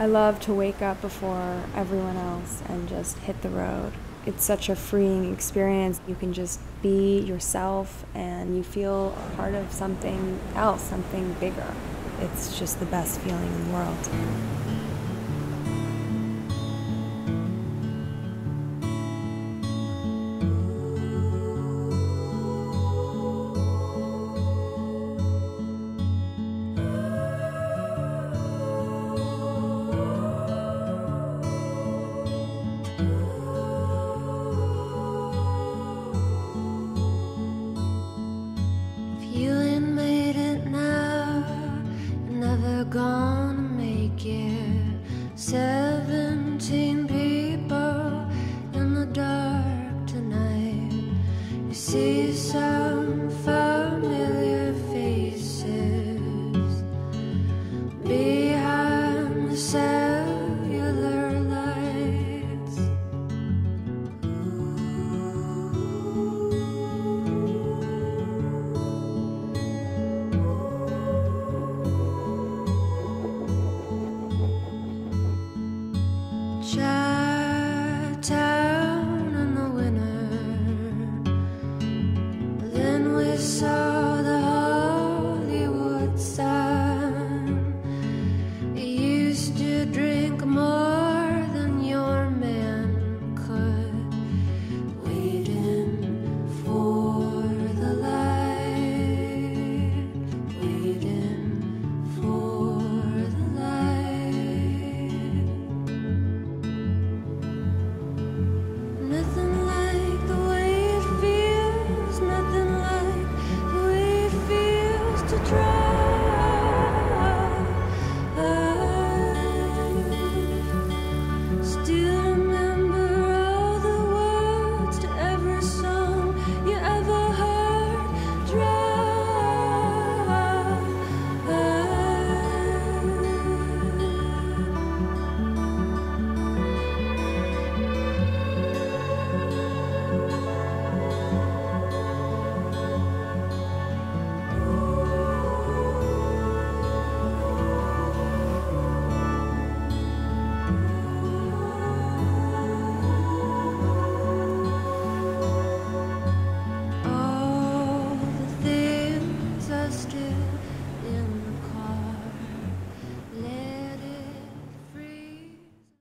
I love to wake up before everyone else and just hit the road. It's such a freeing experience. You can just be yourself and you feel part of something else, something bigger. It's just the best feeling in the world. see some familiar faces behind the cellular lights. saw